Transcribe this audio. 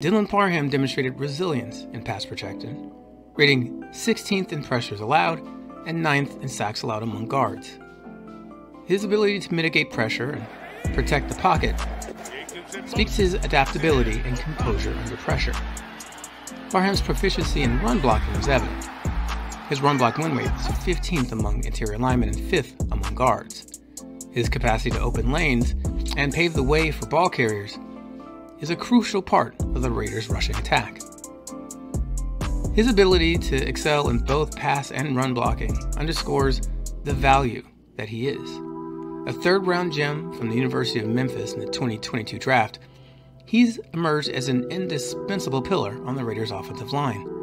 Dylan Parham demonstrated resilience in pass protection, rating 16th in pressures allowed and 9th in sacks allowed among guards. His ability to mitigate pressure and protect the pocket speaks to his adaptability and composure under pressure. Parham's proficiency in run blocking was evident. His run block win rate is 15th among interior linemen and 5th among guards. His capacity to open lanes and pave the way for ball carriers is a crucial part of the Raiders' rushing attack. His ability to excel in both pass and run blocking underscores the value that he is. A third round gem from the University of Memphis in the 2022 draft, he's emerged as an indispensable pillar on the Raiders' offensive line.